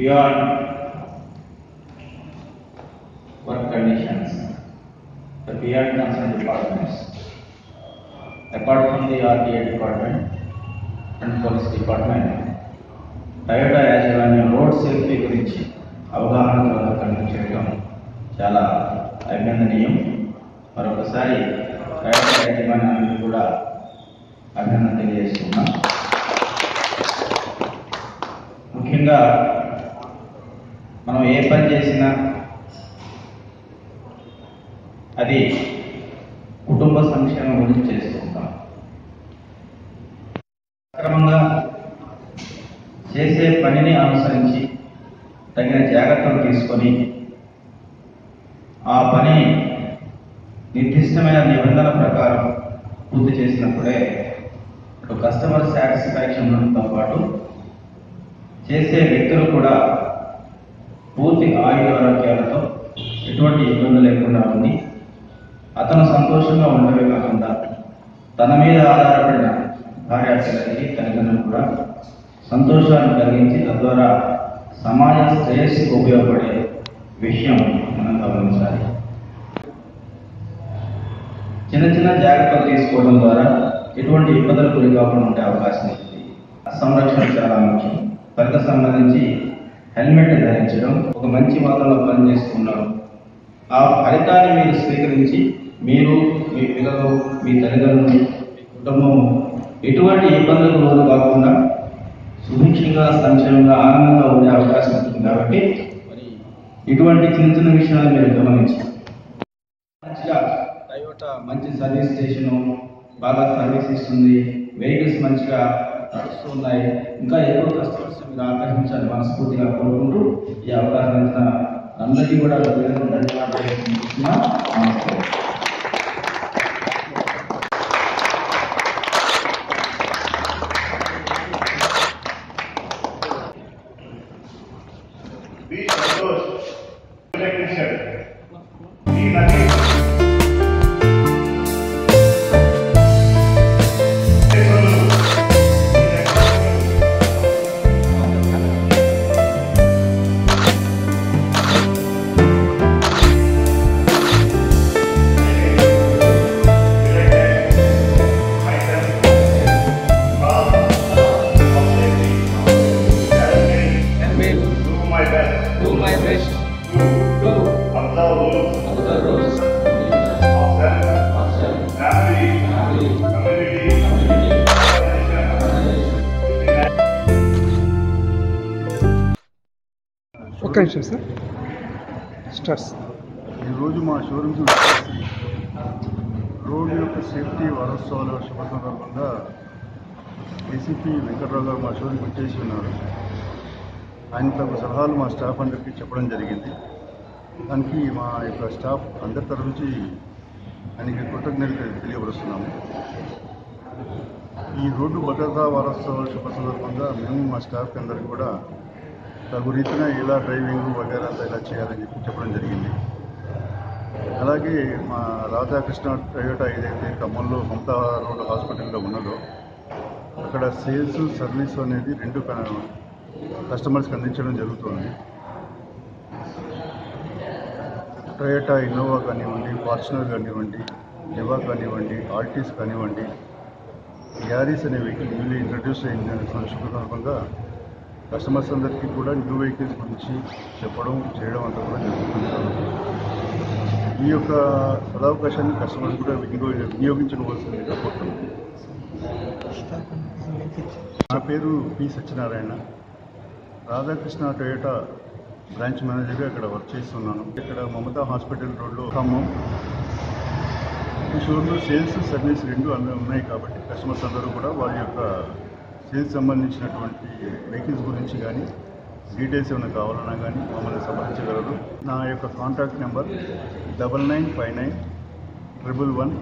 beyond work conditions, the beyond concerned departments, apart from the RTA department and police department, Toyota యాజమాన్యం road safety గురించి అవగాహన ద్వారా conduct చాలా అభినందనీయం మరొకసారి టయోటా యాజమాన్యానికి కూడా అభినందన తెలియజేస్తున్నాం ముఖ్యంగా మనం ఏ పని చేసినా అది కుటుంబ సంక్షేమం గురించి చేస్తుంటాం క్రమంగా చేసే పనిని అనుసరించి తగిన జాగ్రత్తలు తీసుకొని ఆ పని నిర్దిష్టమైన నిబంధనల ప్రకారం పూర్తి చేసినప్పుడే కస్టమర్ సాటిస్ఫాక్షన్ ఉండడంతో పాటు చేసే వ్యక్తులు కూడా పూర్తి ఆయుధ ఆరోగ్యాలతో ఎటువంటి ఇబ్బంది లేకుండా ఉండి అతను సంతోషంగా ఉండవే కాకుండా తన మీద ఆధారపడిన భార్య పిల్లలకి తల్లిదండ్రులు కూడా సంతోషాన్ని కలిగించి తద్వారా సమాజ శ్రేయస్సుకు ఉపయోగపడే విషయం మనం గమనించాలి. చిన్న చిన్న జాగ్రత్తలు తీసుకోవడం ద్వారా ఎటువంటి ఇబ్బందులకు గురి కాకుండా ఉండే అవకాశం ఉంది. సంరక్షణ చాలా ముఖ్యం. పనికి సంబంధించి హెల్మెట్ ధరించడం ఒక మంచి వాతావరణంలో పనిచేస్తున్నారు. ఆ ఫలితాన్ని మీరు స్వీకరించి మీరు మీ పిల్లలు మీ తల్లిదండ్రులు మీ కుటుంబం ఎటువంటి ఇబ్బందులు రోజు కాకుండా సుభిక్షంగా సంక్షేమంగా ఆనందంగా ఉండే అవకాశం ఉంటుంది. కాబట్టి మరి ఇటువంటి చిన్న చిన్న విషయాలు మీరు గమనించాలి మంచిగా టయోటా మంచి సర్వీస్ స్టేషన్ బాగా సర్వీస్ ఇస్తుంది. వెహికల్స్ మంచిగా నడుస్తున్నాయి ఇంకా ఎక్కువ కస్టమర్స్ మీరు ఆకర్షించాలి మనస్ఫూర్తిగా కోరుకుంటూ ఈ అవగాహన అందరికీ కూడా ఒక్క నిమిషం సార్ స్టార్స్ ఈరోజు మా షోరూమ్స్ రోడ్డు యొక్క సేఫ్టీ వారోత్సవాల శుభ సందర్భంగా ఏసీపీ వెంకట్రావు గారు మా షోరూమ్కి వచ్చేసి ఉన్నారు. ఆయన తగు సలహాలు మా స్టాఫ్ అందరికీ చెప్పడం జరిగింది. దానికి మా యొక్క స్టాఫ్ అందరి తరఫు నుంచి ఆయనకి కృతజ్ఞతలు తెలియపరుస్తున్నాము. ఈ రోడ్డు భద్రతా వారోత్సవాల శుభ సందర్భంగా మేము మా స్టాఫ్ అందరికీ కూడా తగు రీతిన ఎలా డ్రైవింగ్ వగేరా అంతా ఇలా చేయాలని చెప్పి చెప్పడం జరిగింది. అలాగే మా రాధాకృష్ణ టయోటా ఏదైతే ఖమ్మంలో మమతా రోడ్ హాస్పిటల్లో ఉన్నదో అక్కడ సేల్స్ సర్వీస్ అనేది రెండు కస్టమర్స్కి అందించడం జరుగుతుంది. టయోటా ఇన్నోవా కానివ్వండి ఫార్చునర్ కానివ్వండి నివా కానివ్వండి ఆర్టీస్ కానివ్వండి యారీస్ అనే వెహికల్ న్యూలీ ఇంట్రడ్యూస్ అయిన సందర్భంగా కస్టమర్స్ అందరికీ కూడా న్యూ వెహికల్స్ గురించి చెప్పడం చేయడం అంతా కూడా జరుగుతుంది. ఈ యొక్క సదావకాశాన్ని కస్టమర్స్ కూడా వినియోగ వినియోగించుకోవాల్సిందిగా కోరుతున్నాను. నా పేరు P Satyanarayana. Radhakrishna Toyota branch మేనేజర్గా ఇక్కడ వర్క్ చేస్తున్నాను. ఇక్కడ మమతా హాస్పిటల్ రోడ్లో ఖమ్మం. ఈ షోరూంలో సేల్స్ సర్వీస్ రెండు అన్నీ ఉన్నాయి కాబట్టి కస్టమర్స్ అందరూ కూడా వారి యొక్క సేల్స్ సంబంధించినటువంటి వెహికల్స్ గురించి కానీ డీటెయిల్స్ ఏమైనా కావాలన్నా కానీ మమ్మల్ని సంప్రదించగలరు. నా యొక్క contact number double nine five nine triple one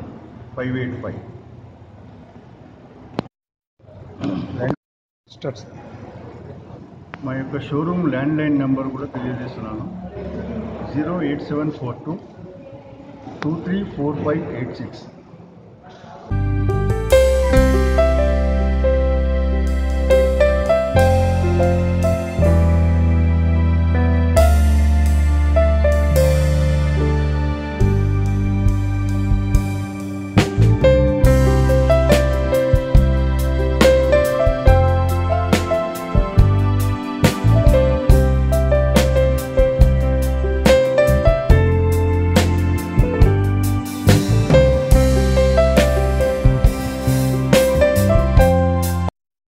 five eight five. Starts మా యొక్క షోరూమ్ ల్యాండ్లైన్ నెంబర్ కూడా తెలియజేస్తున్నాను. Zero eight seven four two two three four five eight six.